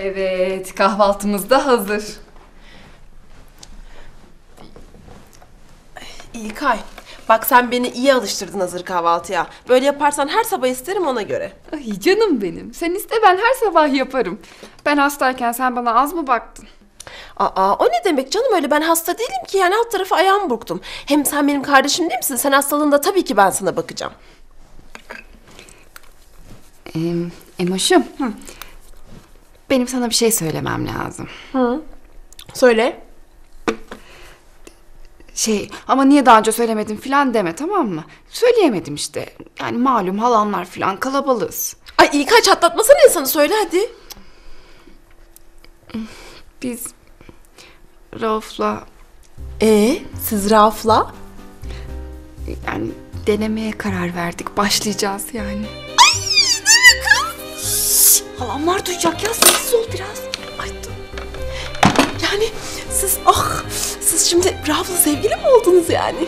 Evet, kahvaltımız da hazır. İlkay, bak sen beni iyi alıştırdın hazır kahvaltıya. Böyle yaparsan her sabah isterim ona göre. Ay canım benim. Sen iste ben her sabah yaparım. Ben hastayken sen bana az mı baktın? Aa, o ne demek canım öyle ben hasta değilim ki yani alt tarafı ayağımı burktum. Hem sen benim kardeşim değil misin? Sen hastalığında tabii ki ben sana bakacağım. Ee, Emoş'um. Benim sana bir şey söylemem lazım. Söyle. Şey ama niye daha önce söylemedin filan deme tamam mı? Söyleyemedim işte. Yani malum halanlar filan kalabalığız. Ay İlkay çatlatmasana insanı söyle hadi. Biz Rauf'la Ee, siz Rauf'la? yani denemeye karar verdik. Başlayacağız yani. Halamlar duyacak ya sessiz ol biraz. Ay dur. Yani siz ah siz şimdi Rauf'la sevgili mi oldunuz yani?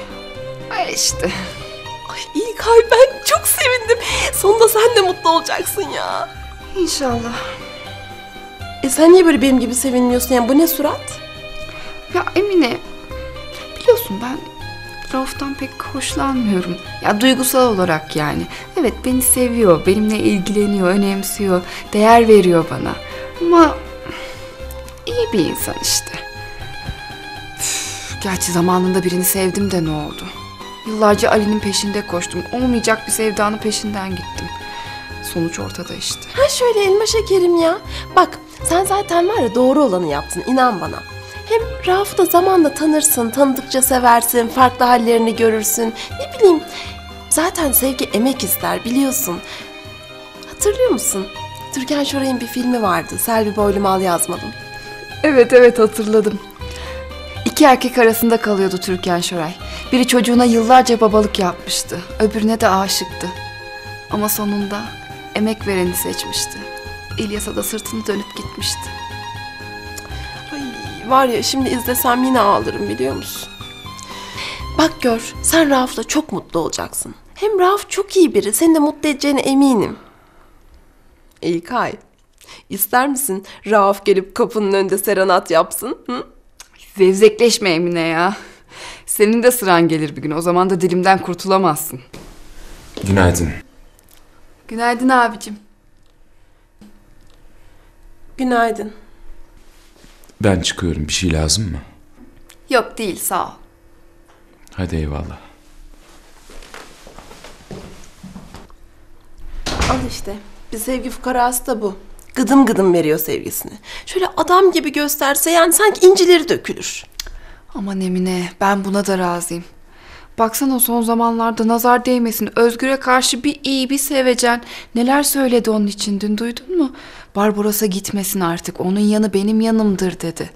Ay işte. Ay İlkay ben çok sevindim. Sonunda sen de mutlu olacaksın ya. İnşallah. E sen niye böyle benim gibi sevinmiyorsun yani bu ne surat? Ya Emine biliyorsun ben Rauf'tan pek hoşlanmıyorum. Ya duygusal olarak yani. Evet beni seviyor, benimle ilgileniyor, önemsiyor, değer veriyor bana. Ama iyi bir insan işte. Üf, gerçi zamanında birini sevdim de ne oldu? Yıllarca Ali'nin peşinde koştum. Olmayacak bir sevdanın peşinden gittim. Sonuç ortada işte. Ha şöyle elma şekerim ya. Bak sen zaten var ya doğru olanı yaptın inan bana. Hem Rauf'u da zamanla tanırsın, tanıdıkça seversin, farklı hallerini görürsün. Ne bileyim, zaten sevgi emek ister biliyorsun. Hatırlıyor musun? Türkan Şoray'ın bir filmi vardı. Selvi Boylum Al Yazmadım. Evet evet hatırladım. İki erkek arasında kalıyordu Türkan Şoray. Biri çocuğuna yıllarca babalık yapmıştı. Öbürüne de aşıktı. Ama sonunda emek vereni seçmişti. İlyas'a da sırtını dönüp gitmişti. Var ya şimdi izlesem yine ağlarım biliyor musun? Bak gör sen Rauf'la çok mutlu olacaksın. Hem Rauf çok iyi biri. Seni de mutlu edeceğine eminim. İlkay. ister misin Rauf gelip kapının önünde serenat yapsın? Hı? Zevzekleşme Emine ya. Senin de sıran gelir bir gün. O zaman da dilimden kurtulamazsın. Günaydın. Günaydın abicim. Günaydın. Ben çıkıyorum. Bir şey lazım mı? Yok değil sağ ol. Hadi eyvallah. Al işte. Bir sevgi fukarası da bu. Gıdım gıdım veriyor sevgisini. Şöyle adam gibi gösterse yani sanki incileri dökülür. Aman Emine ben buna da razıyım. Baksana son zamanlarda nazar değmesin. Özgür'e karşı bir iyi bir sevecen. Neler söyledi onun için dün duydun mu? Barbaros'a gitmesin artık. Onun yanı benim yanımdır dedi.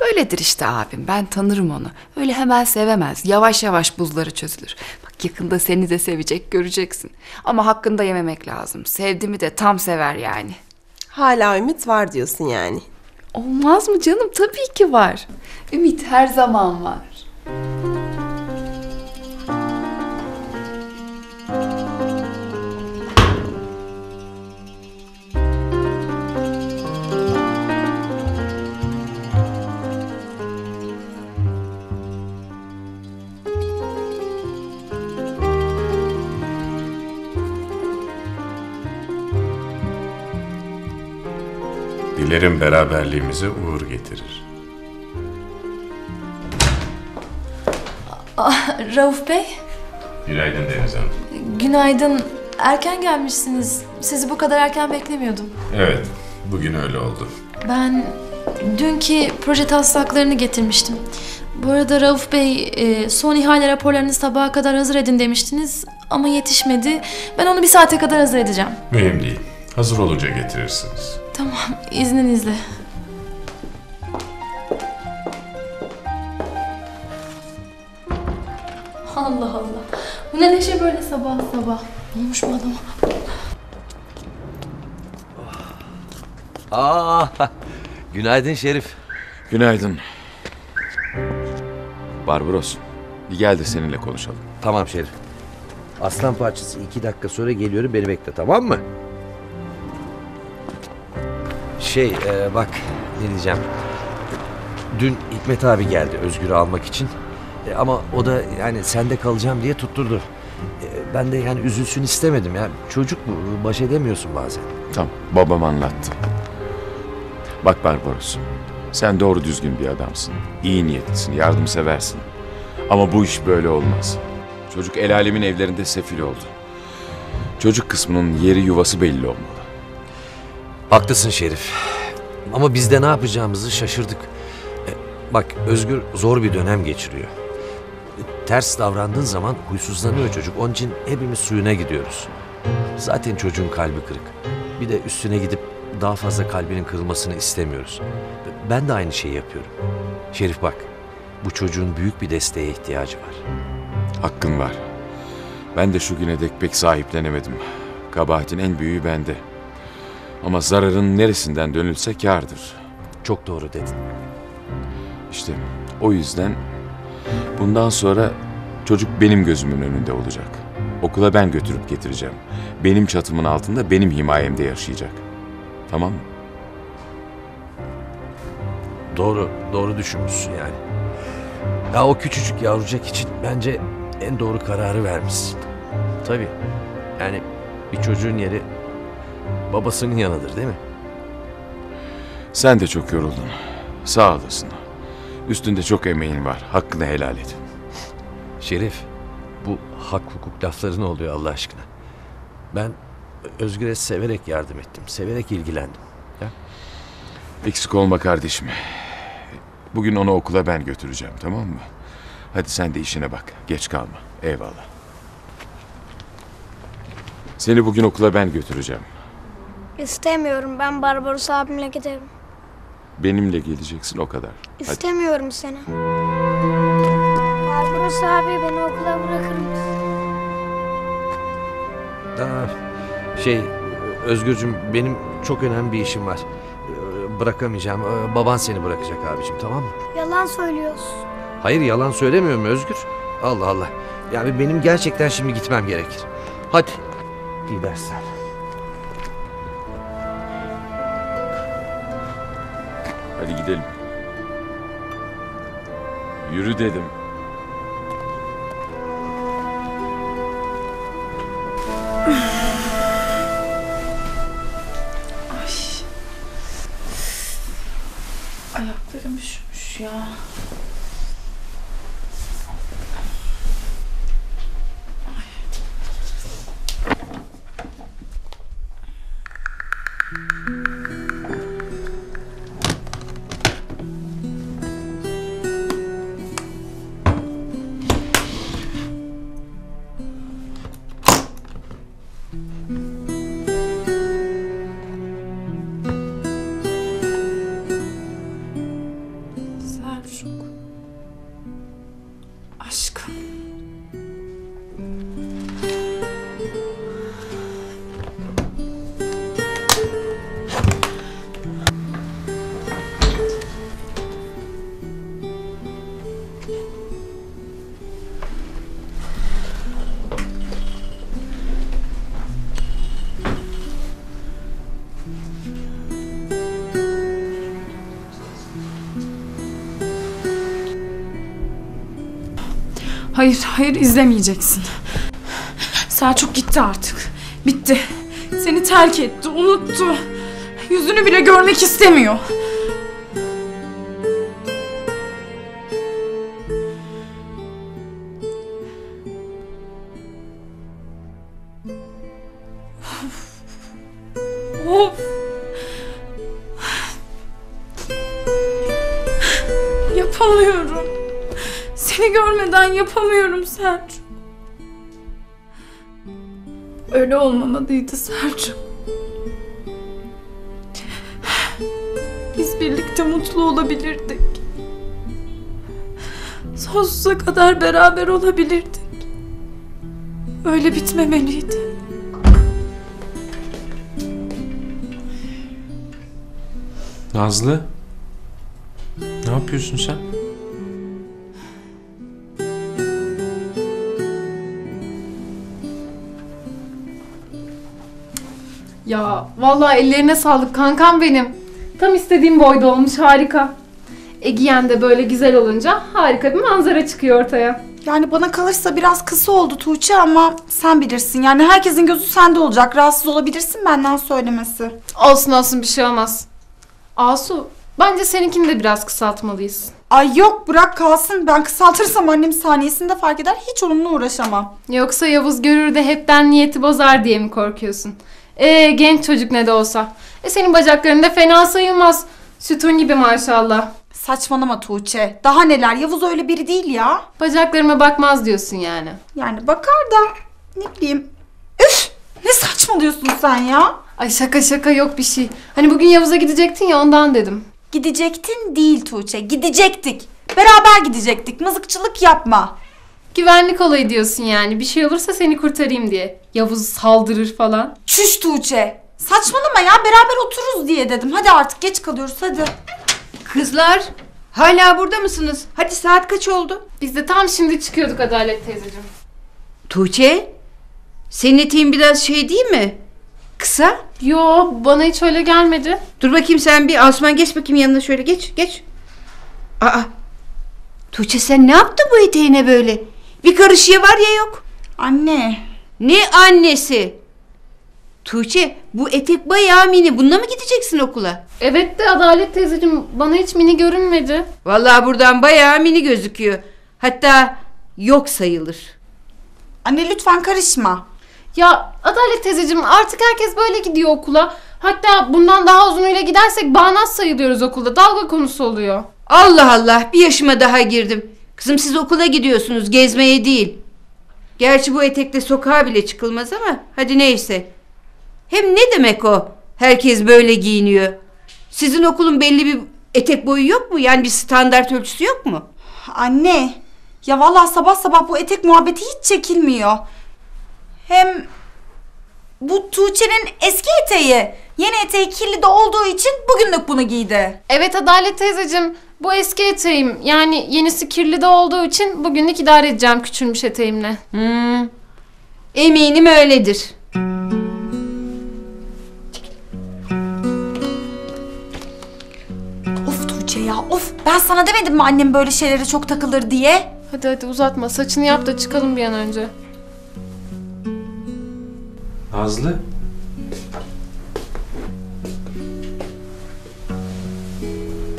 Böyledir işte abim. Ben tanırım onu. Öyle hemen sevemez. Yavaş yavaş buzları çözülür. Bak yakında seni de sevecek göreceksin. Ama hakkında yememek lazım. Sevdi mi de tam sever yani. Hala ümit var diyorsun yani. Olmaz mı canım? Tabii ki var. Ümit her zaman var. Dilerim beraberliğimize uğur getirir. Rauf Bey, Günaydın Deniz Hanım. günaydın. Erken gelmişsiniz. Sizi bu kadar erken beklemiyordum. Evet, bugün öyle oldu. Ben dünkü proje taslaklarını getirmiştim. Bu arada Rauf Bey, e, son ihale raporlarını sabaha kadar hazır edin demiştiniz ama yetişmedi. Ben onu bir saate kadar hazır edeceğim. Mühim değil. Hazır olunca getirirsiniz. Tamam, izninizle. Allah Allah. Bu ne neşe böyle sabah sabah. Ne olmuş bu adama? Aa, günaydın Şerif. Günaydın. Barbaros. Bir gel de seninle konuşalım. Tamam Şerif. Aslan parçası iki dakika sonra geliyorum beni bekle tamam mı? Şey e, bak ne diyeceğim. Dün Hikmet abi geldi Özgür'ü almak için. E, ama o da yani sende kalacağım diye tutturdu. E, ben de yani üzülsün istemedim ya. Çocuk bu baş edemiyorsun bazen. Tamam babam anlattı. Bak Barbaros. Sen doğru düzgün bir adamsın. İyi niyetlisin, yardımseversin. Ama bu iş böyle olmaz. Çocuk el alemin evlerinde sefil oldu. Çocuk kısmının yeri yuvası belli olmalı. Haklısın Şerif. Ama biz de ne yapacağımızı şaşırdık. E, Bak Özgür zor bir dönem geçiriyor. Ters davrandığın zaman huysuzlanıyor çocuk. Onun için hepimiz suyuna gidiyoruz. Zaten çocuğun kalbi kırık. Bir de üstüne gidip daha fazla kalbinin kırılmasını istemiyoruz. Ben de aynı şeyi yapıyorum. Şerif bak, bu çocuğun büyük bir desteğe ihtiyacı var. Hakkın var. Ben de şu güne dek pek sahiplenemedim. Kabahatin en büyüğü bende. Ama zararın neresinden dönülse kârdır. Çok doğru dedin. İşte o yüzden bundan sonra çocuk benim gözümün önünde olacak. Okula ben götürüp getireceğim. Benim çatımın altında benim himayemde yaşayacak. Tamam mı? Doğru, doğru düşünmüşsün yani. Ya o küçücük yavrucak için bence en doğru kararı vermişsin. Tabii. Yani bir çocuğun yeri babasının yanıdır değil mi? Sen de çok yoruldun. Sağ olasın. Üstünde çok emeğin var. Hakkını helal et. Şerif, bu hak hukuk lafları ne oluyor Allah aşkına? Ben Özgür'e severek yardım ettim, severek ilgilendim. Ya, Eksik olma kardeşim. Bugün onu okula ben götüreceğim tamam mı? Hadi sen de işine bak. Geç kalma. Eyvallah. Seni bugün okula ben götüreceğim. İstemiyorum ben Barbaros abimle giderim. Benimle geleceksin o kadar. Hadi. İstemiyorum seni. Barbaros abi beni okula bırakır mısın? Aa, şey, Özgürcüm benim çok önemli bir işim var. Ee, Bırakamayacağım. Ee, Baban seni bırakacak abicim tamam mı? Yalan söylüyorsun. Hayır yalan söylemiyorum Özgür. Allah Allah. Yani benim gerçekten şimdi gitmem gerekir. Hadi. İyi dersler. Gidelim. Yürü dedim. Hayır, hayır izlemeyeceksin. Selçuk gitti artık. Bitti. Seni terk etti, unuttu. Yüzünü bile görmek istemiyor. Selçuk. Öyle olmamalıydı Selçuk. Biz birlikte mutlu olabilirdik. Sonsuza kadar beraber olabilirdik. Öyle bitmemeliydi. Nazlı. Ne yapıyorsun sen? Ya vallahi ellerine sağlık kankam benim. Tam istediğim boyda olmuş harika. E giyen de böyle güzel olunca harika bir manzara çıkıyor ortaya. Yani bana kalırsa biraz kısa oldu Tuğçe ama sen bilirsin. Yani herkesin gözü sende olacak. Rahatsız olabilirsin benden söylemesi. Olsun olsun bir şey olmaz. Asu bence seninkini de biraz kısaltmalıyız. Ay yok bırak kalsın. Ben kısaltırsam annem saniyesinde fark eder. Hiç onunla uğraşamam. Yoksa Yavuz görür de hepten niyeti bozar diye mi korkuyorsun? E genç çocuk ne de olsa. E senin bacakların da fena sayılmaz. Sütun gibi maşallah. Saçmalama Tuğçe. Daha neler Yavuz öyle biri değil ya. Bacaklarıma bakmaz diyorsun yani. Yani bakar da ne bileyim. Üf ne saçmalıyorsun sen ya? Ay şaka şaka yok bir şey. Hani bugün Yavuz'a gidecektin ya ondan dedim. Gidecektin değil Tuğçe. Gidecektik. Beraber gidecektik. Mızıkçılık yapma. Güvenlik olayı diyorsun yani. Bir şey olursa seni kurtarayım diye. Yavuz saldırır falan. Çüş Tuğçe. Saçmalama ya beraber otururuz diye dedim. Hadi artık geç kalıyoruz hadi. Kızlar hala burada mısınız? Hadi saat kaç oldu? Biz de tam şimdi çıkıyorduk Adalet teyzeciğim. Tuğçe senin eteğin biraz şey değil mi? Kısa. Yo bana hiç öyle gelmedi. Dur bakayım sen bir Asuman geç bakayım yanına şöyle geç geç. Aa Tuğçe sen ne yaptın bu eteğine böyle? Bir karış ya var ya yok. Anne. Ne annesi? Tuğçe bu etek bayağı mini. Bununla mı gideceksin okula? Evet de Adalet teyzeciğim bana hiç mini görünmedi. Vallahi buradan bayağı mini gözüküyor. Hatta yok sayılır. Anne lütfen karışma. Ya Adalet teyzeciğim artık herkes böyle gidiyor okula. Hatta bundan daha uzunuyla gidersek bağnaz sayılıyoruz okulda. Dalga konusu oluyor. Allah Allah bir yaşıma daha girdim. Kızım siz okula gidiyorsunuz gezmeye değil. Gerçi bu etekle sokağa bile çıkılmaz ama hadi neyse. Hem ne demek o? Herkes böyle giyiniyor. Sizin okulun belli bir etek boyu yok mu? Yani bir standart ölçüsü yok mu? Anne. Ya vallahi sabah sabah bu etek muhabbeti hiç çekilmiyor. Hem bu Tuğçe'nin eski eteği. Yeni eteği kirli de olduğu için bugünlük bunu giydi. Evet Adalet teyzeciğim bu eski eteğim. Yani yenisi kirli de olduğu için bugünlük idare edeceğim küçülmüş eteğimle. Hmm. Eminim öyledir. Of Tuğçe ya of. Ben sana demedim mi annem böyle şeylere çok takılır diye? Hadi hadi uzatma saçını yap da çıkalım bir an önce. Nazlı.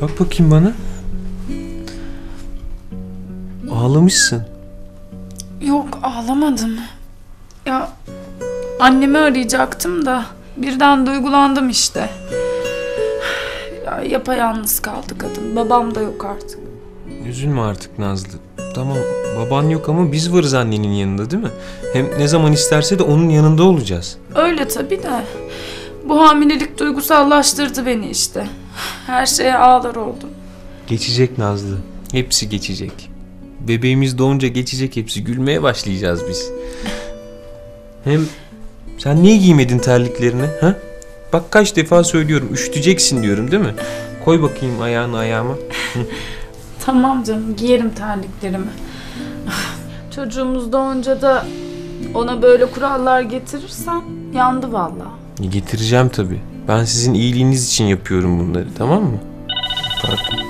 Bak bakayım bana. Ağlamışsın. Yok ağlamadım. Ya annemi arayacaktım da birden duygulandım işte. Ya yapayalnız kaldı kadın. Babam da yok artık. Üzülme artık Nazlı. Tamam baban yok ama biz varız annenin yanında değil mi? Hem ne zaman isterse de onun yanında olacağız. Öyle tabii de. Bu hamilelik duygusallaştırdı beni işte. Her şeye ağlar oldum. Geçecek Nazlı. Hepsi geçecek. Bebeğimiz doğunca geçecek hepsi. Gülmeye başlayacağız biz. Hem sen niye giymedin terliklerini? Ha? Bak kaç defa söylüyorum. Üşüteceksin diyorum değil mi? Koy bakayım ayağını ayağıma. Tamam canım giyerim terliklerimi. Çocuğumuz doğunca da ona böyle kurallar getirirsen yandı vallahi. Getireceğim tabii. Ben sizin iyiliğiniz için yapıyorum bunları tamam mı? Pardon.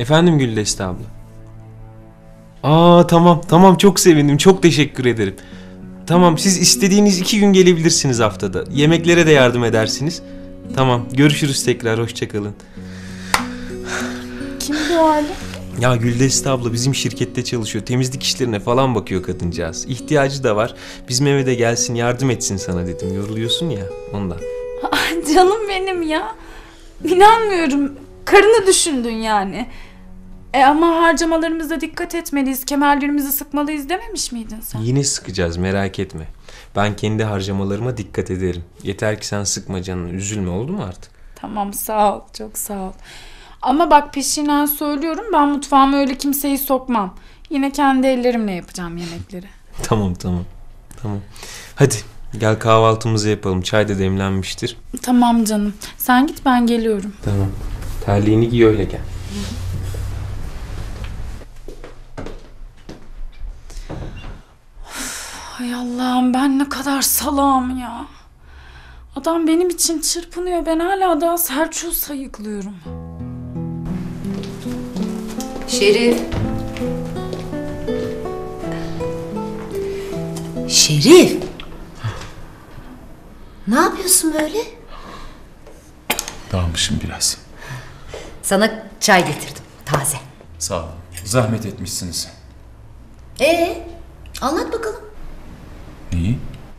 Efendim Güldeste abla. Aa tamam tamam çok sevindim çok teşekkür ederim. Tamam siz istediğiniz iki gün gelebilirsiniz haftada. Yemeklere de yardım edersiniz. Tamam görüşürüz tekrar hoşçakalın. Kim bu hali? Ya Güldeste abla bizim şirkette çalışıyor. Temizlik işlerine falan bakıyor kadıncağız. İhtiyacı da var. Bizim eve de gelsin yardım etsin sana dedim. Yoruluyorsun ya ondan. Canım benim ya. İnanmıyorum. Karını düşündün yani. E ama harcamalarımıza dikkat etmeliyiz. Kemerlerimizi sıkmalıyız dememiş miydin sen? Yine sıkacağız merak etme. Ben kendi harcamalarıma dikkat ederim. Yeter ki sen sıkma canını. Üzülme oldu mu artık? Tamam sağ ol. Çok sağ ol. Ama bak peşinden söylüyorum ben mutfağıma öyle kimseyi sokmam. Yine kendi ellerimle yapacağım yemekleri. Tamam tamam. Tamam. Hadi gel kahvaltımızı yapalım. Çay da demlenmiştir. Tamam canım. Sen git ben geliyorum. Tamam. Terliğini giy öyle gel. Hay Allah'ım ben ne kadar salağım ya. Adam benim için çırpınıyor. Ben hala daha Selçuk'u sayıklıyorum. Şerif. Şerif. Ne yapıyorsun böyle? Dağılmışım biraz. Sana çay getirdim. Taze. Sağ olun. Zahmet etmişsiniz. Ee, anlat bakalım. Neyi?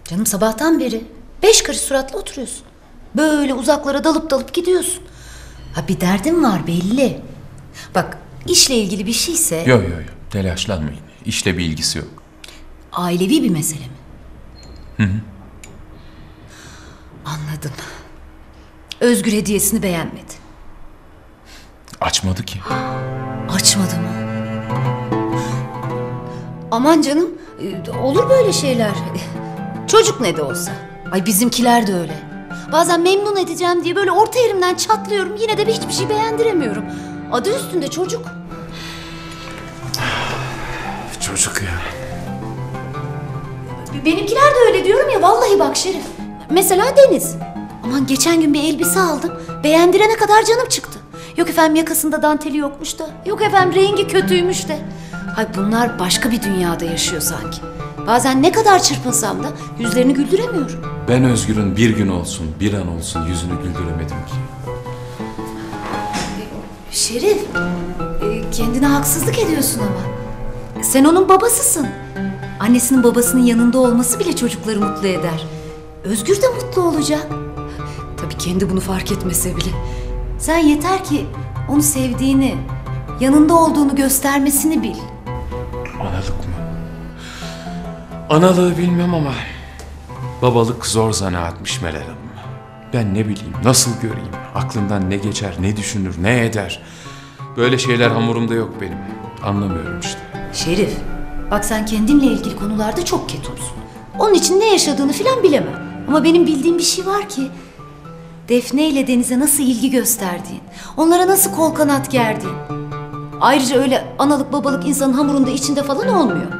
Canım sabahtan beri beş karış suratla oturuyorsun. Böyle uzaklara dalıp dalıp gidiyorsun. Ha bir derdin var belli. Bak işle ilgili bir şeyse Yo yo yo. Telaşlanmayın. İşle bir ilgisi yok. ailevi bir mesele mi? Hı hı. Anladım. Özgür hediyesini beğenmedi. Açmadı ki. Açmadı mı? Aman canım e, olur böyle şeyler. Çocuk ne de olsa. Ay bizimkiler de öyle. Bazen memnun edeceğim diye böyle orta yerimden çatlıyorum. Yine de hiçbir şey beğendiremiyorum. Adı üstünde çocuk. Çocuk ya. Benimkiler de öyle diyorum ya vallahi bak Şerif. Mesela Deniz. Aman geçen gün bir elbise aldım. Beğendirene kadar canım çıktı. Yok efendim yakasında danteli yokmuş da. Yok efendim rengi kötüymüş de. Hay bunlar başka bir dünyada yaşıyor sanki. Bazen ne kadar çırpınsam da yüzlerini güldüremiyorum. Ben Özgür'ün bir gün olsun, bir an olsun yüzünü güldüremedim ki. Şerif, e, kendine haksızlık ediyorsun ama. Sen onun babasısın. Annesinin babasının yanında olması bile çocukları mutlu eder. Özgür de mutlu olacak. Tabii kendi bunu fark etmese bile. Sen yeter ki onu sevdiğini, yanında olduğunu göstermesini bil. Analık mı? Analığı bilmem ama babalık zor zanaatmış Meral Hanım. Ben ne bileyim, nasıl göreyim, aklından ne geçer, ne düşünür, ne eder. Böyle şeyler hamurumda yok benim. Anlamıyorum işte. Şerif, bak sen kendinle ilgili konularda çok ketumsun. Onun için ne yaşadığını filan bilemem. Ama benim bildiğim bir şey var ki... Defne ile Deniz'e nasıl ilgi gösterdiğin, onlara nasıl kol kanat gerdiğin. Ayrıca öyle analık babalık insanın hamurunda içinde falan olmuyor.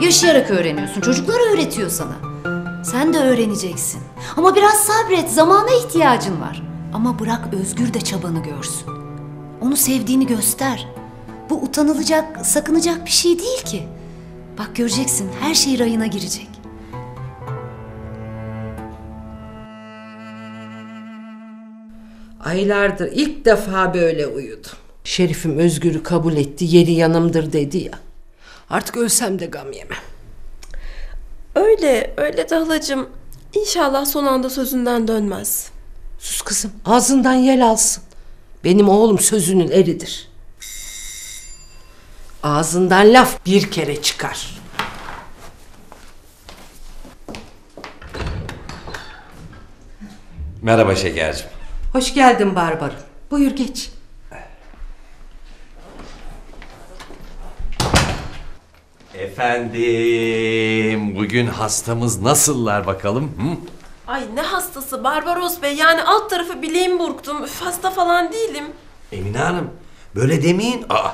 Yaşayarak öğreniyorsun, çocuklar öğretiyor sana. Sen de öğreneceksin. Ama biraz sabret, zamana ihtiyacın var. Ama bırak Özgür de çabanı görsün. Onu sevdiğini göster. Bu utanılacak, sakınacak bir şey değil ki. Bak göreceksin her şey rayına girecek. Aylardır ilk defa böyle uyudum. Şerifim Özgür'ü kabul etti, yeri yanımdır dedi ya. Artık ölsem de gam yemem. Öyle, öyle de halacığım. İnşallah son anda sözünden dönmez. Sus kızım, ağzından yel alsın. Benim oğlum sözünün eridir. Ağzından laf bir kere çıkar. Merhaba şekercim. Hoş geldin Barbarım. Buyur geç. Efendim, bugün hastamız nasıllar bakalım? Hı? Ay ne hastası Barbaros Bey. Yani alt tarafı bileğimi burktum. Üf, hasta falan değilim. Emine Hanım, böyle demeyin. Aa,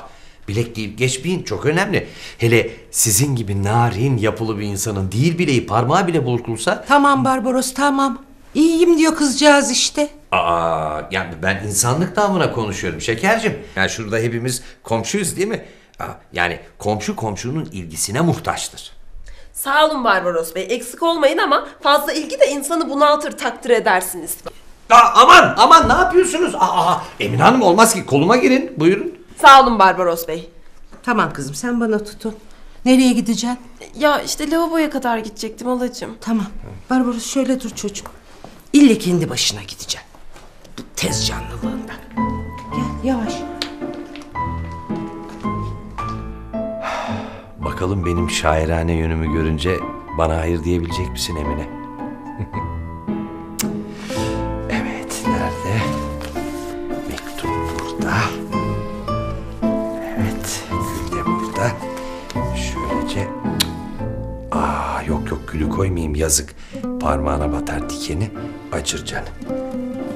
bilek deyip geçmeyin, çok önemli. Hele sizin gibi narin yapılı bir insanın değil bileği parmağı bile burkulsa... Tamam Barbaros tamam. İyiyim diyor kızcağız işte. Aa, yani ben insanlık namına konuşuyorum şekercim. Yani şurada hepimiz komşuyuz değil mi? Aa, yani komşu komşunun ilgisine muhtaçtır. Sağ olun Barbaros Bey. Eksik olmayın ama fazla ilgi de insanı bunaltır takdir edersiniz. Aa, aman aman ne yapıyorsunuz? Aa, Emine Hanım olmaz ki koluma girin buyurun. Sağ olun Barbaros Bey. Tamam kızım sen bana tutun. Nereye gideceksin? Ya işte lavaboya kadar gidecektim halacığım. Tamam. Barbaros şöyle dur çocuğum. İlle kendi başına gideceksin. Bu tez canlılığından. Gel yavaş. Bakalım benim şairane yönümü görünce bana hayır diyebilecek misin Emine? evet, nerede? Mektup burada. Evet, gül de burada. Şöylece... Aa, yok yok gülü koymayayım yazık. Parmağına batar dikeni, acır canım.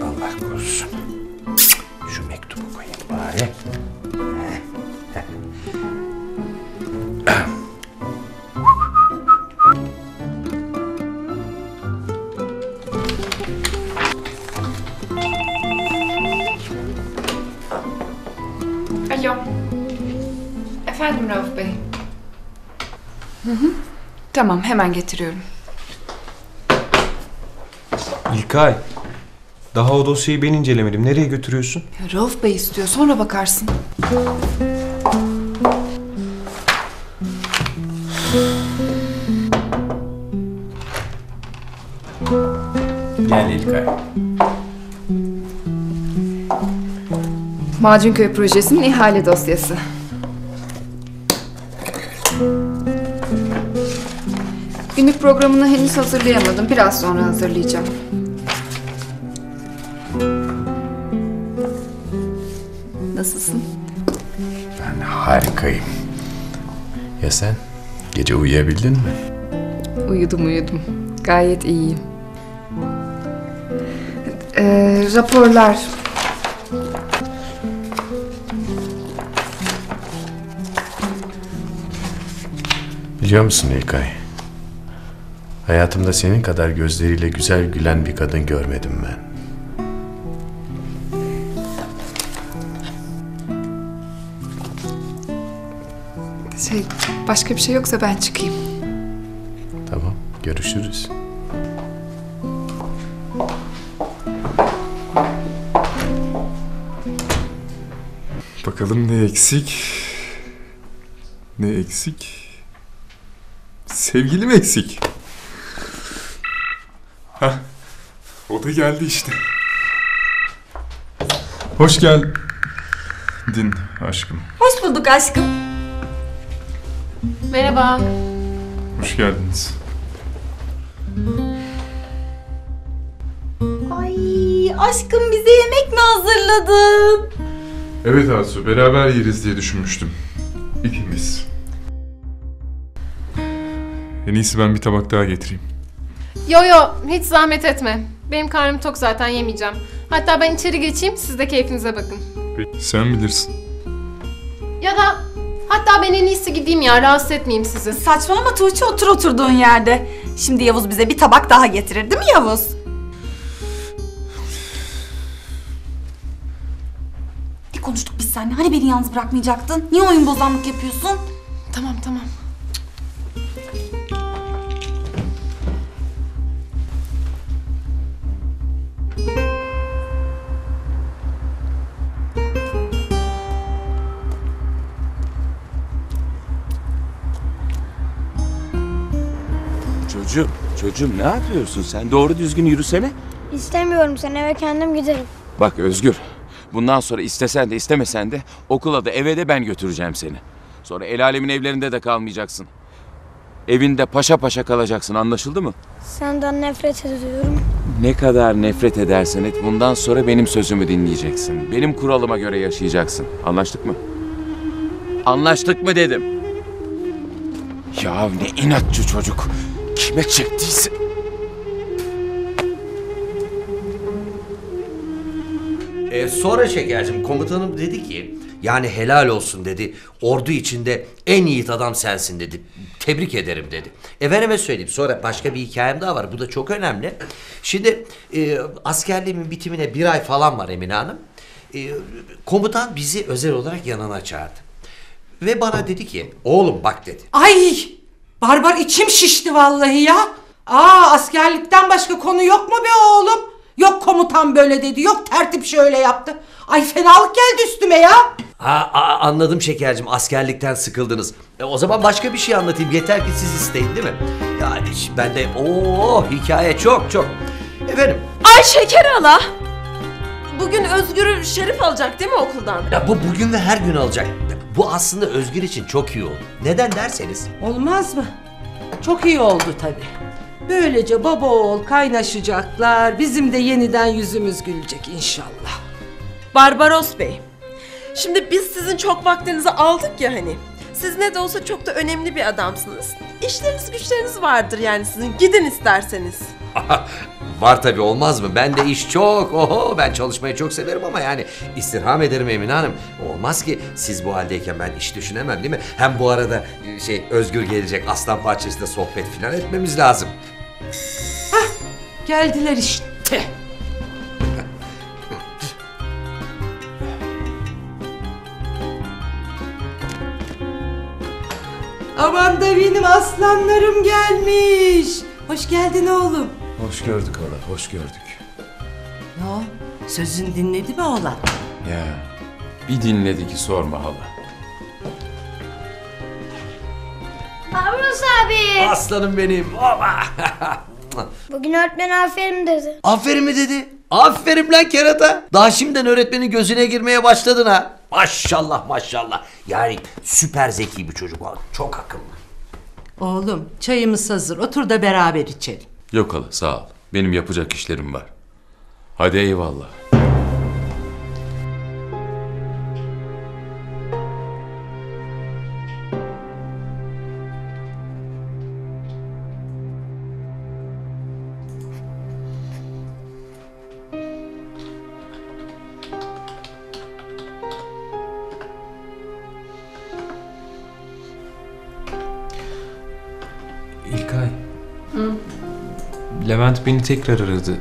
Allah korusun. Şu mektubu koyayım bari. Alo. Efendim Rauf Bey. Hı hı. Tamam hemen getiriyorum. İlkay. Daha o dosyayı ben incelemedim. Nereye götürüyorsun? Ya Rauf Bey istiyor sonra bakarsın. Gel İlkay. Macunköy projesinin ihale dosyası. Günlük programını henüz hazırlayamadım. Biraz sonra hazırlayacağım. Nasılsın? Ben harikayım. Ya sen? Gece uyuyabildin mi? Uyudum uyudum. Gayet iyiyim. Ee, raporlar. Biliyor musun İlkay? Hayatımda senin kadar gözleriyle güzel gülen bir kadın görmedim ben. Şey, başka bir şey yoksa ben çıkayım. Tamam, görüşürüz. Bakalım ne eksik? Ne eksik? Sevgilim eksik. Hah. O da geldi işte. Hoş geldin aşkım. Hoş bulduk aşkım. Merhaba. Hoş geldiniz. Ay aşkım bize yemek mi hazırladın? Evet Asu, beraber yeriz diye düşünmüştüm. İkimiz. En iyisi ben bir tabak daha getireyim. Yo yo hiç zahmet etme. Benim karnım tok zaten yemeyeceğim. Hatta ben içeri geçeyim siz de keyfinize bakın. Peki, sen bilirsin. Ya da hatta ben en iyisi gideyim ya rahatsız etmeyeyim sizi. Saçmalama Tuğçe otur oturduğun yerde. Şimdi Yavuz bize bir tabak daha getirir değil mi Yavuz? Seninle? Hani beni yalnız bırakmayacaktın? Niye oyun bozanlık yapıyorsun? Tamam tamam. Çocuğum, çocuğum ne yapıyorsun sen? Doğru düzgün yürüsene. İstemiyorum seni eve kendim giderim. Bak Özgür, bundan sonra istesen de istemesen de okula da eve de ben götüreceğim seni. Sonra el alemin evlerinde de kalmayacaksın. Evinde paşa paşa kalacaksın anlaşıldı mı? Senden nefret ediyorum. Ne kadar nefret edersen et bundan sonra benim sözümü dinleyeceksin. Benim kuralıma göre yaşayacaksın. Anlaştık mı? Anlaştık mı dedim. Ya ne inatçı çocuk. Kime çektiyse. E, sonra şekercim komutanım dedi ki yani helal olsun dedi. Ordu içinde en yiğit adam sensin dedi. Tebrik ederim dedi. Efendime söyleyeyim sonra başka bir hikayem daha var. Bu da çok önemli. Şimdi e, askerliğimin bitimine bir ay falan var Emine Hanım. E, komutan bizi özel olarak yanına çağırdı. Ve bana dedi ki oğlum bak dedi. Ay! Barbar içim şişti vallahi ya. Aa askerlikten başka konu yok mu be oğlum? Yok komutan böyle dedi, yok tertip şöyle yaptı. Ay fenalık geldi üstüme ya. Ha, a- anladım şekercim askerlikten sıkıldınız. E, o zaman başka bir şey anlatayım yeter ki siz isteyin değil mi? Yani ş- ben de o hikaye çok çok. Efendim Ay şeker ala. Bugün Özgür'ü Şerif alacak değil mi okuldan? ya bu bugün ve her gün alacak. Bu aslında Özgür için çok iyi oldu. Neden derseniz Olmaz mı? Çok iyi oldu tabii. Böylece baba oğul kaynaşacaklar. Bizim de yeniden yüzümüz gülecek inşallah. Barbaros Bey. Şimdi biz sizin çok vaktinizi aldık ya hani. Siz ne de olsa çok da önemli bir adamsınız. İşleriniz güçleriniz vardır yani sizin. Gidin isterseniz. Var tabii olmaz mı? Ben de iş çok. Oho ben çalışmayı çok severim ama yani istirham ederim Emine Hanım. Olmaz ki siz bu haldeyken ben iş düşünemem değil mi? Hem bu arada e, şey Özgür gelecek aslan parçasıyla sohbet falan etmemiz lazım. Geldiler işte. Aman da benim aslanlarım gelmiş. Hoş geldin oğlum. Hoş gördük hala, hoş gördük. Ne o? Sözün dinledi mi oğlan? Ya bir dinledi ki sorma hala. Barbaros abi. Aslanım benim. Oba. Bugün öğretmen aferin dedi. Aferin mi dedi? Aferin lan kerata. Daha şimdiden öğretmenin gözüne girmeye başladın ha. Maşallah maşallah. Yani süper zeki bir çocuk. Çok akıllı. Oğlum çayımız hazır. Otur da beraber içelim. Yok hala sağ ol. Benim yapacak işlerim var. Hadi eyvallah. Levent beni tekrar aradı.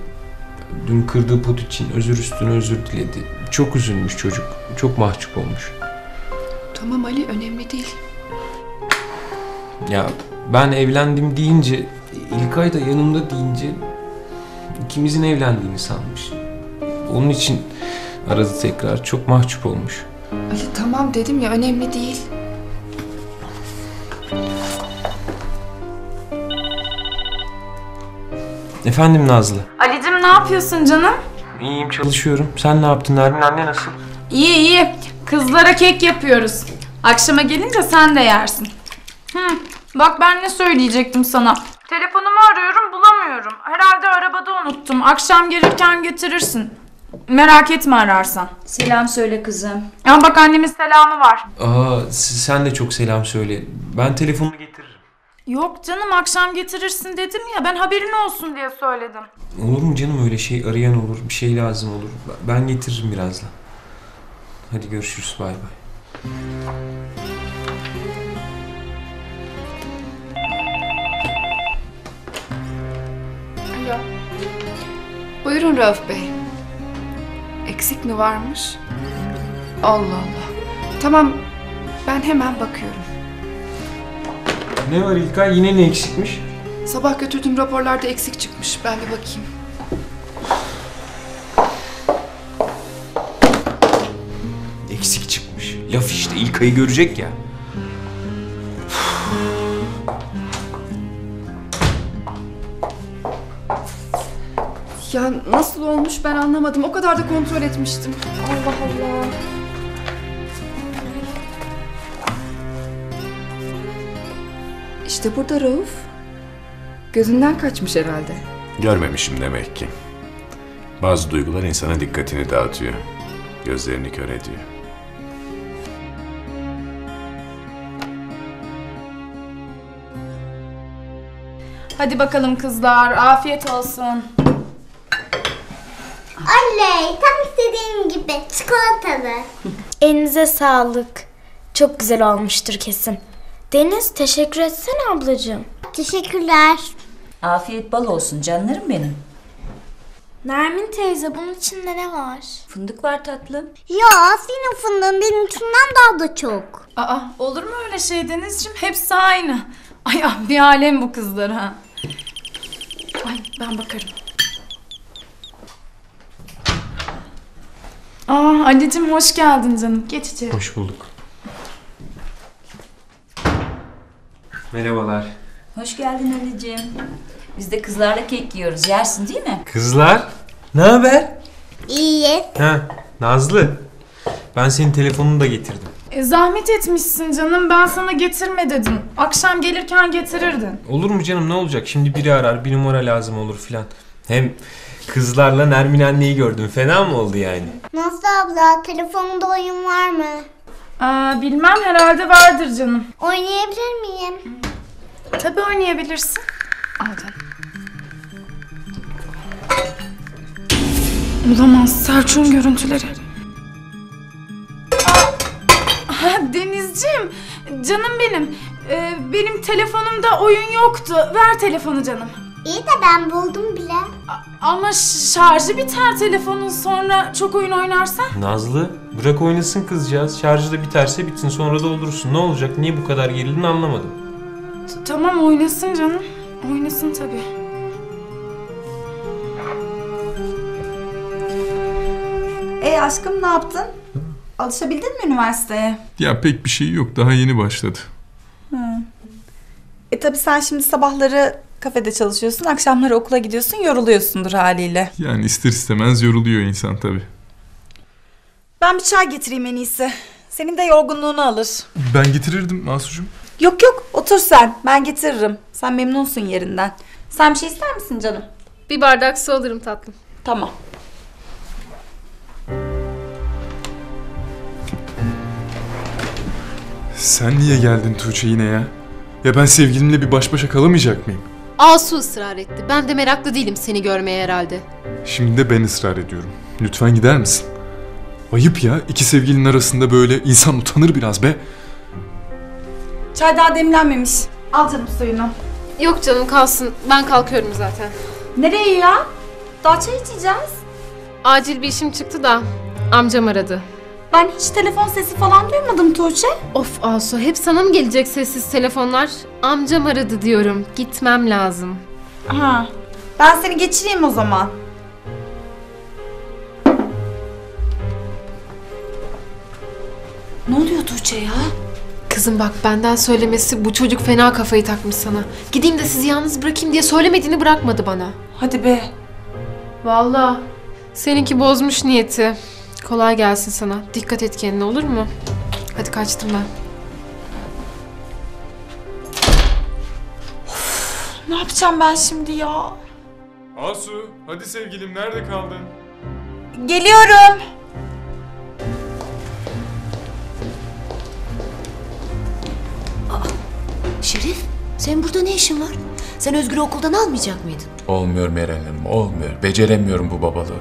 Dün kırdığı pot için özür üstüne özür diledi. Çok üzülmüş çocuk. Çok mahcup olmuş. Tamam Ali önemli değil. Ya ben evlendim deyince, İlkay da yanımda deyince ikimizin evlendiğini sanmış. Onun için aradı tekrar. Çok mahcup olmuş. Ali tamam dedim ya önemli değil. Efendim Nazlı. Ali'cim ne yapıyorsun canım? İyiyim çalışıyorum. Sen ne yaptın Nermin? Anne nasıl? İyi iyi. Kızlara kek yapıyoruz. Akşama gelince sen de yersin. Hı, bak ben ne söyleyecektim sana. Telefonumu arıyorum bulamıyorum. Herhalde arabada unuttum. Akşam gelirken getirirsin. Merak etme ararsan. Selam söyle kızım. Ya bak annemin selamı var. Aa, s- sen de çok selam söyle. Ben telefonumu getiririm. Yok canım akşam getirirsin dedim ya ben haberin olsun diye söyledim. Olur mu canım öyle şey? Arayan olur, bir şey lazım olur. Ben getiririm birazdan. Hadi görüşürüz. Bay bay. Alo. Buyurun Rauf Bey. Eksik mi varmış? Allah Allah. Tamam ben hemen bakıyorum. Ne var İlkay? Yine ne eksikmiş? Sabah götürdüğüm raporlarda eksik çıkmış. Ben bir bakayım. Eksik çıkmış. Laf işte. İlkay'ı görecek ya. Ya nasıl olmuş ben anlamadım. O kadar da kontrol etmiştim. Allah Allah. İşte burada Rauf. Gözünden kaçmış herhalde. Görmemişim demek ki. Bazı duygular insana dikkatini dağıtıyor. Gözlerini kör ediyor. Hadi bakalım kızlar afiyet olsun. Oley tam istediğim gibi çikolatalı. Elinize sağlık. Çok güzel olmuştur kesin. Deniz teşekkür etsene ablacığım. Teşekkürler. Afiyet bal olsun canlarım benim. Nermin teyze bunun içinde ne var? Fındık var tatlım. Ya senin fındığın benimkinden daha da çok. Aa olur mu öyle şey Denizciğim? Hepsi aynı. Ay ah, bir alem bu kızlar ha. Ay ben bakarım. Aa Ali'cim hoş geldin canım. Geç içeri. Hoş bulduk. Merhabalar. Hoş geldin Ali'ciğim. Biz de kızlarla kek yiyoruz. Yersin değil mi? Kızlar. Ne haber? İyi. Ha, Nazlı. Ben senin telefonunu da getirdim. E, zahmet etmişsin canım. Ben sana getirme dedim. Akşam gelirken getirirdin. Olur mu canım ne olacak? Şimdi biri arar, bir numara lazım olur filan. Hem kızlarla Nermin anneyi gördüm. Fena mı oldu yani? Nasıl abla telefonda oyun var mı? Aa, bilmem herhalde vardır canım. Oynayabilir miyim? Tabii oynayabilirsin. Al canım. Olamaz Selçuk'un görüntüleri. Ha, Denizciğim, canım benim. Ee, benim telefonumda oyun yoktu. Ver telefonu canım. İyi de ben buldum bile. Ama şarjı biter telefonun sonra çok oyun oynarsan. Nazlı bırak oynasın kızcağız. Şarjı da biterse bitsin sonra doldurursun. Ne olacak? Niye bu kadar gerildin anlamadım. T- Tamam oynasın canım. Oynasın tabii. E aşkım ne yaptın? Alışabildin mi üniversiteye? Ya pek bir şey yok. Daha yeni başladı. Hı. E tabii sen şimdi sabahları kafede çalışıyorsun, akşamları okula gidiyorsun, yoruluyorsundur haliyle. Yani ister istemez yoruluyor insan tabii. Ben bir çay getireyim en iyisi. Senin de yorgunluğunu alır. Ben getirirdim Masucuğum. Yok yok otur sen. Ben getiririm. Sen memnunsun yerinden. Sen bir şey ister misin canım? Bir bardak su alırım tatlım. Tamam. Sen niye geldin Tuğçe yine ya? Ya ben sevgilimle bir baş başa kalamayacak mıyım? Asu ısrar etti. Ben de meraklı değilim seni görmeye herhalde. Şimdi de ben ısrar ediyorum. Lütfen gider misin? Ayıp ya. iki sevgilinin arasında böyle insan utanır biraz be. Çay daha demlenmemiş. Al canım suyunu. Yok canım kalsın. Ben kalkıyorum zaten. Nereye ya? Daha çay içeceğiz. Acil bir işim çıktı da amcam aradı. Ben hiç telefon sesi falan duymadım Tuğçe. Of Asu hep sana mı gelecek sessiz telefonlar? Amcam aradı diyorum. Gitmem lazım. Ha. Ben seni geçireyim o zaman. Ne oluyor Tuğçe ya? Kızım bak benden söylemesi bu çocuk fena kafayı takmış sana. Gideyim de sizi yalnız bırakayım diye söylemediğini bırakmadı bana. Hadi be. Vallahi seninki bozmuş niyeti. Kolay gelsin sana. Dikkat et kendine olur mu? Hadi kaçtım ben. Ne yapacağım ben şimdi ya? Asu, hadi sevgilim nerede kaldın? Geliyorum. Şerif, senin burada ne işin var? Sen Özgür'ü okuldan almayacak mıydın? Olmuyor Meral Hanım, olmuyor. Beceremiyorum bu babalığı.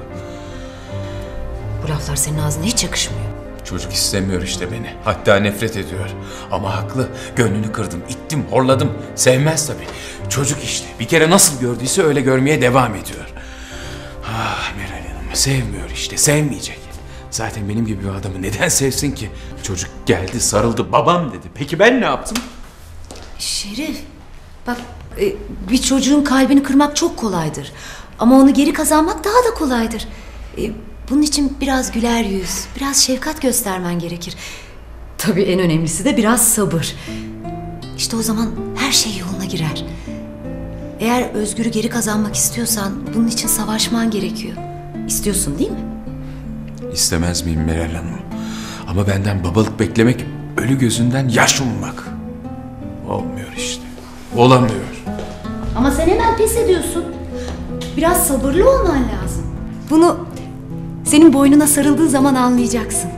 Laflar senin ağzına hiç yakışmıyor. Çocuk istemiyor işte beni. Hatta nefret ediyor. Ama haklı. Gönlünü kırdım, ittim, horladım. Sevmez tabii. Çocuk işte. Bir kere nasıl gördüyse öyle görmeye devam ediyor. Ah Meral Hanım, sevmiyor işte, sevmeyecek. Zaten benim gibi bir adamı neden sevsin ki? Çocuk geldi, sarıldı, babam dedi. Peki ben ne yaptım? Şerif, bak e, bir çocuğun kalbini kırmak çok kolaydır. Ama onu geri kazanmak daha da kolaydır. E, bunun için biraz güler yüz, biraz şefkat göstermen gerekir. Tabii en önemlisi de biraz sabır. İşte o zaman her şey yoluna girer. Eğer Özgür'ü geri kazanmak istiyorsan bunun için savaşman gerekiyor. İstiyorsun değil mi? İstemez miyim Meral Hanım? Ama benden babalık beklemek, ölü gözünden yaş ummak. Olmuyor işte. Olamıyor. Ama sen hemen pes ediyorsun. Biraz sabırlı olman lazım. Bunu senin boynuna sarıldığı zaman anlayacaksın.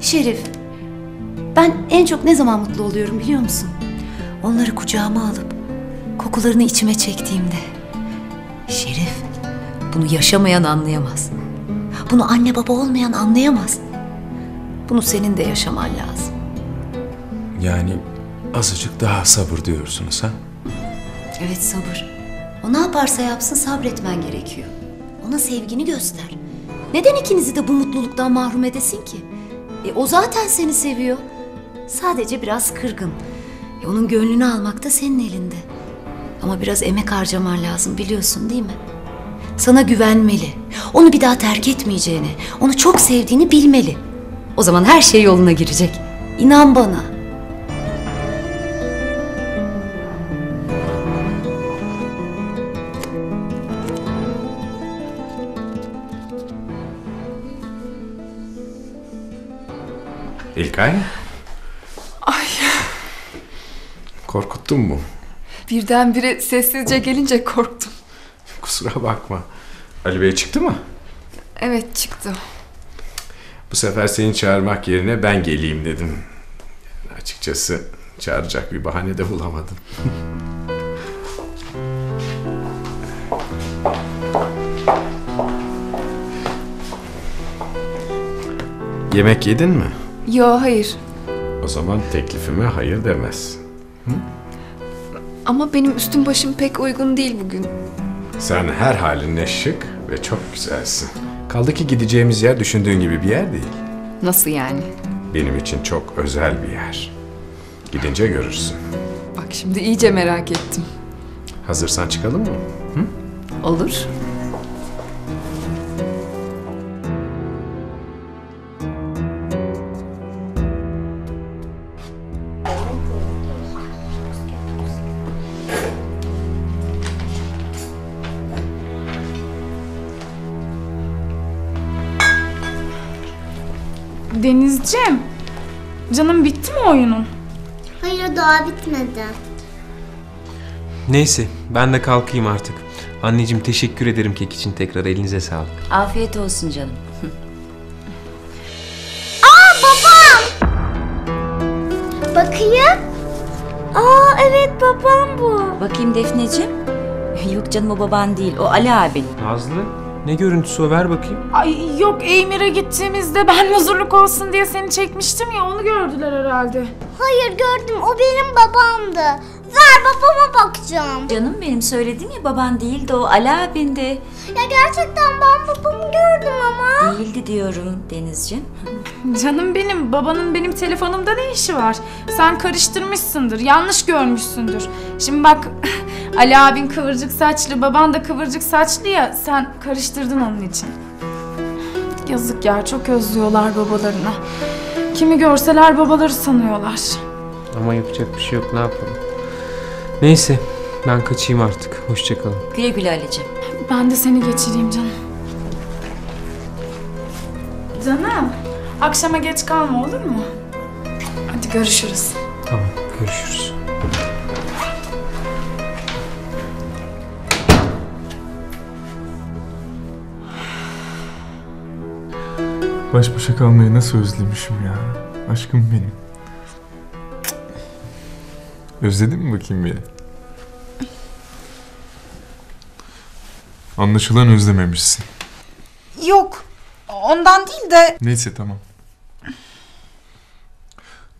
Şerif, ben en çok ne zaman mutlu oluyorum biliyor musun? Onları kucağıma alıp kokularını içime çektiğimde. Şerif, bunu yaşamayan anlayamaz. Bunu anne baba olmayan anlayamaz. Bunu senin de yaşaman lazım. Yani azıcık daha sabır diyorsunuz ha? Evet sabır. O ne yaparsa yapsın sabretmen gerekiyor. Ona sevgini göster. Neden ikinizi de bu mutluluktan mahrum edesin ki? E, o zaten seni seviyor. Sadece biraz kırgın. E, onun gönlünü almak da senin elinde. Ama biraz emek harcaman lazım biliyorsun değil mi? Sana güvenmeli. Onu bir daha terk etmeyeceğini, onu çok sevdiğini bilmeli. O zaman her şey yoluna girecek. İnan bana. İlkay, Ay korkuttun mu? birdenbire sessizce gelince korktum. Kusura bakma. Ali Bey çıktı mı? Evet çıktı. Bu sefer seni çağırmak yerine ben geleyim dedim. Yani açıkçası çağıracak bir bahane de bulamadım. Yemek yedin mi? Yo hayır. O zaman teklifime hayır demez. Ama benim üstüm başım pek uygun değil bugün. Sen her halinle şık ve çok güzelsin. Kaldı ki gideceğimiz yer düşündüğün gibi bir yer değil. Nasıl yani? Benim için çok özel bir yer. Gidince görürsün. Bak şimdi iyice merak ettim. Hazırsan çıkalım mı? Olur. Denizciğim. Canım bitti mi oyunun? Hayır daha bitmedi. Neyse ben de kalkayım artık. Anneciğim teşekkür ederim kek için tekrar elinize sağlık. Afiyet olsun canım. Aa babam! Bakayım. Aa evet babam bu. Bakayım Defneciğim. Yok canım o baban değil. O Ali abin. Nazlı ne görüntüsü o ver bakayım. Ay yok Eymir'e gittiğimizde ben huzurluk olsun diye seni çekmiştim ya onu gördüler herhalde. Hayır gördüm o benim babamdı. Ver babama bakacağım. Canım benim söyledim ya baban değildi o Ali abindi. Ya gerçekten ben babamı gördüm ama. Değildi diyorum Denizciğim. Canım benim babanın benim telefonumda ne işi var? Sen karıştırmışsındır yanlış görmüşsündür. Şimdi bak Ali abin kıvırcık saçlı baban da kıvırcık saçlı ya sen karıştırdın onun için. Yazık ya çok özlüyorlar babalarını. Kimi görseler babaları sanıyorlar. Ama yapacak bir şey yok ne yapalım. Neyse ben kaçayım artık. Hoşçakalın. Güle güle Ali'ciğim. Ben de seni geçireyim canım. Canım, akşama geç kalma olur mu? Hadi görüşürüz. Tamam görüşürüz. Baş başa kalmayı nasıl özlemişim ya. Aşkım benim. Özledin mi bakayım bir? Anlaşılan özlememişsin. Yok. Ondan değil de Neyse tamam.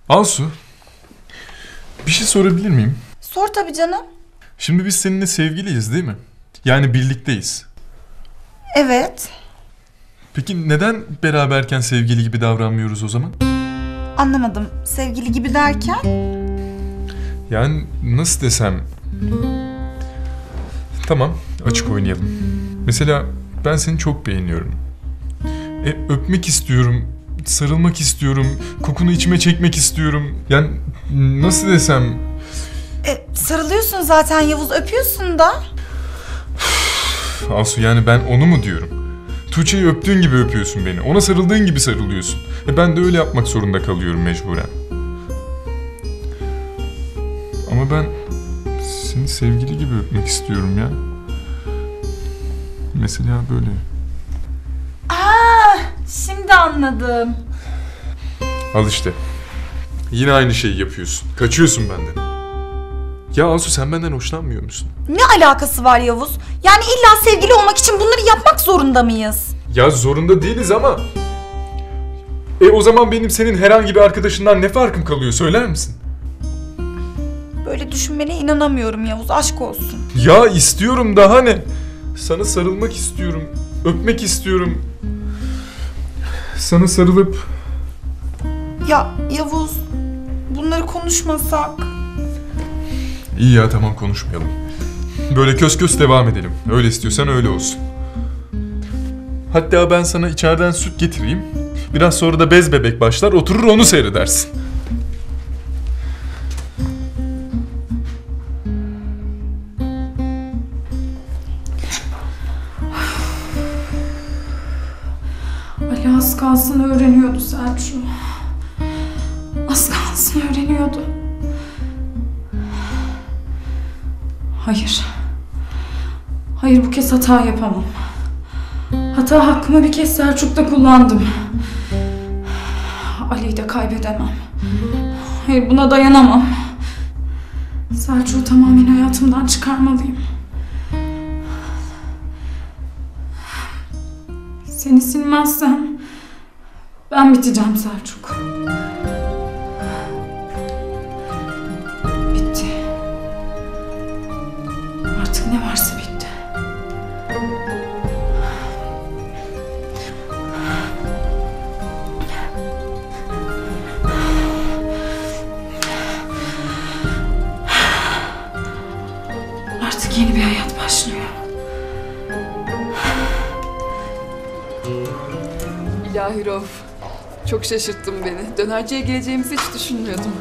Alsu. Bir şey sorabilir miyim? sor tabii canım. Şimdi biz seninle sevgiliyiz değil mi? Yani birlikteyiz. Evet. Peki neden beraberken sevgili gibi davranmıyoruz o zaman? Anlamadım. Sevgili gibi derken? Yani nasıl desem... Tamam, açık oynayalım. Mesela ben seni çok beğeniyorum. E, öpmek istiyorum, sarılmak istiyorum, kokunu içime çekmek istiyorum. Yani nasıl desem... E, sarılıyorsun zaten Yavuz öpüyorsun da. Asu yani ben onu mu diyorum? Tuğçe'yi öptüğün gibi öpüyorsun beni. Ona sarıldığın gibi sarılıyorsun. E ben de öyle yapmak zorunda kalıyorum mecburen. Ama ben seni sevgili gibi öpmek istiyorum ya. Mesela böyle. Aa, şimdi anladım. Al işte. Yine aynı şeyi yapıyorsun. Kaçıyorsun benden. Ya Asu sen benden hoşlanmıyor musun? Ne alakası var Yavuz? Yani illa sevgili olmak için bunları yapmak zorunda mıyız? Ya zorunda değiliz ama... E o zaman benim senin herhangi bir arkadaşından ne farkım kalıyor söyler misin? Böyle düşünmene inanamıyorum Yavuz aşk olsun. Ya istiyorum daha ne? Sana sarılmak istiyorum. Öpmek istiyorum. Sana sarılıp... Ya Yavuz bunları konuşmasak. İyi ya tamam konuşmayalım. Böyle kös kös devam edelim. Öyle istiyorsan öyle olsun. Hatta ben sana içeriden süt getireyim. Biraz sonra da bez bebek başlar oturur onu seyredersin. Ali az kalsın öğreniyordu Selçuk. Az kalsın öğreniyordu. Hayır. Hayır bu kez hata yapamam. Hata hakkımı bir kez Selçuk'ta kullandım. Ali'yi de kaybedemem. Hayır buna dayanamam. Selçuk'u tamamen hayatımdan çıkarmalıyım. Seni silmezsem ben biteceğim Selçuk. Şaşırttın beni. Dönerciye geleceğimizi hiç düşünmüyordum.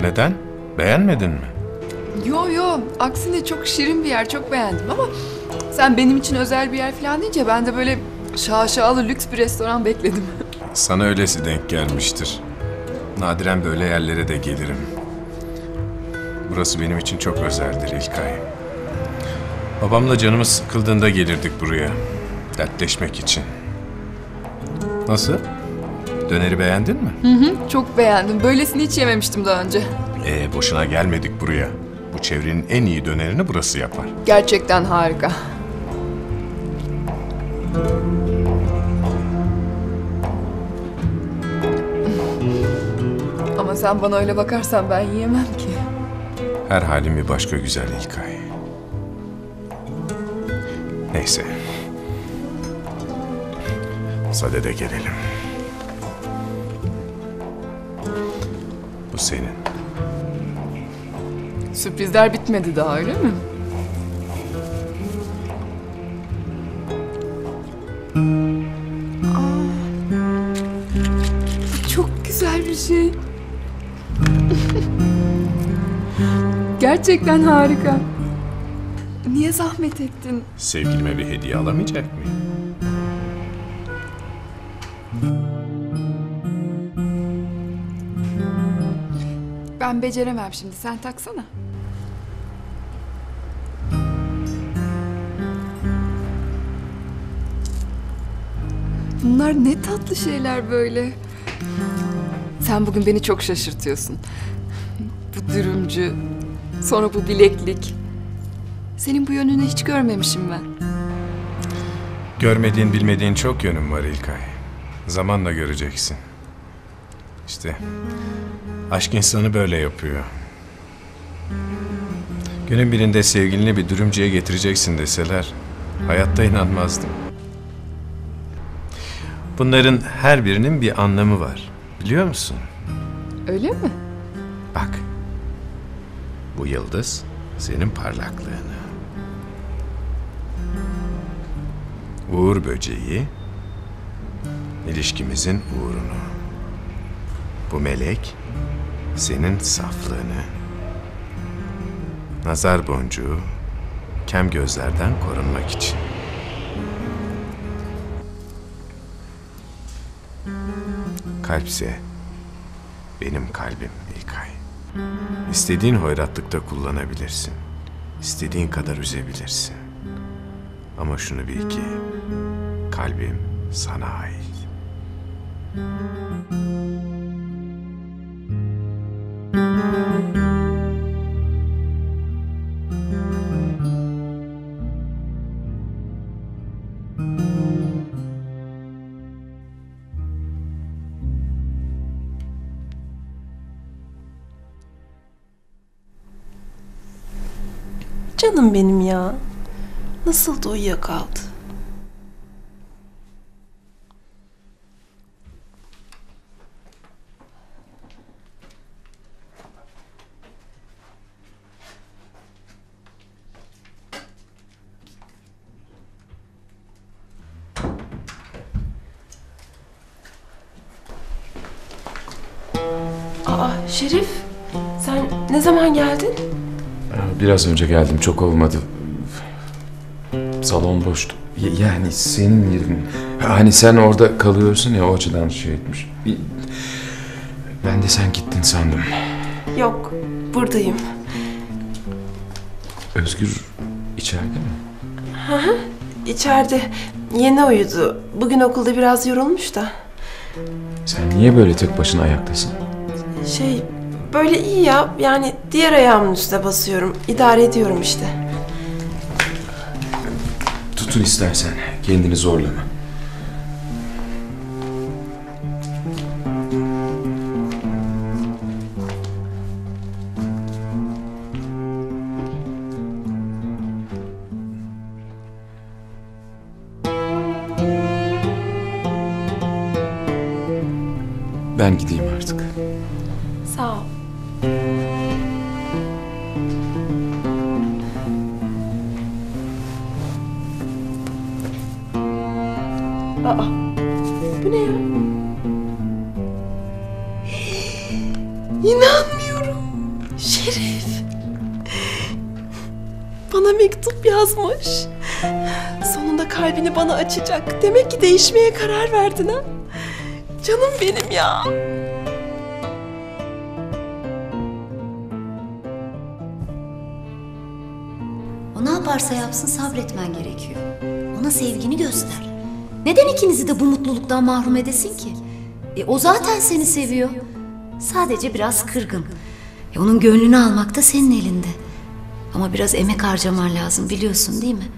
Neden? Beğenmedin mi? Yo yo aksine çok şirin bir yer çok beğendim ama sen benim için özel bir yer falan deyince ben de böyle şaşalı lüks bir restoran bekledim. Sana öylesi denk gelmiştir. Nadiren böyle yerlere de gelirim. Burası benim için çok özeldir İlkay. Babamla canımız sıkıldığında gelirdik buraya. Dertleşmek için. Nasıl? Döneri beğendin mi? Hı hı, çok beğendim. Böylesini hiç yememiştim daha önce. Ee, boşuna gelmedik buraya. Bu çevrenin en iyi dönerini burası yapar. Gerçekten harika. Ama sen bana öyle bakarsan ben yiyemem ki. Her halin bir başka güzel İlkay. Neyse. Sadede gelelim. Bu senin. Sürprizler bitmedi daha öyle mi? Aa, çok güzel bir şey. Gerçekten harika. Niye zahmet ettin? Sevgilime bir hediye alamayacak mıyım? Ben beceremem şimdi. Sen taksana. Bunlar ne tatlı şeyler böyle. Sen bugün beni çok şaşırtıyorsun. Bu dürümcü, sonra bu bileklik. Senin bu yönünü hiç görmemişim ben. Görmediğin bilmediğin çok yönüm var İlkay. Zamanla göreceksin. İşte aşk insanı böyle yapıyor. Günün birinde sevgilini bir dürümcüye getireceksin deseler hayatta inanmazdım. Bunların her birinin bir anlamı var. Biliyor musun? Öyle mi? Bak. Bu yıldız senin parlaklığını. Uğur böceği ilişkimizin uğrunu. Bu melek senin saflığını. Nazar boncuğu kem gözlerden korunmak için. Kalpse benim kalbim İlkay. İstediğin hoyratlıkta kullanabilirsin. İstediğin kadar üzebilirsin. Ama şunu bil ki kalbim sana ait. Canım benim ya. Nasıl da uyuyakaldı. Biraz önce geldim çok olmadı. Salon boştu. Yani senin yerin. Hani sen orada kalıyorsun ya o açıdan şey etmiş. Bir- Ben de sen gittin sandım. Yok, buradayım. Özgür içeride mi? Hı hı, içeride. Yeni uyudu. Bugün okulda biraz yorulmuş da. Sen niye böyle tek başına ayaktasın? Şey, böyle iyi ya. Yani diğer ayağımın üstüne basıyorum. İdare ediyorum işte. Tutun istersen. Kendini zorlama. Ben gideyim açacak. Demek ki değişmeye karar verdin ha. Canım benim ya. O ne yaparsa yapsın sabretmen gerekiyor. Ona sevgini göster. Neden ikinizi de bu mutluluktan mahrum edesin ki? E, o zaten seni seviyor. Sadece biraz kırgın. E, onun gönlünü almak da senin elinde. Ama biraz emek harcaman lazım biliyorsun değil mi?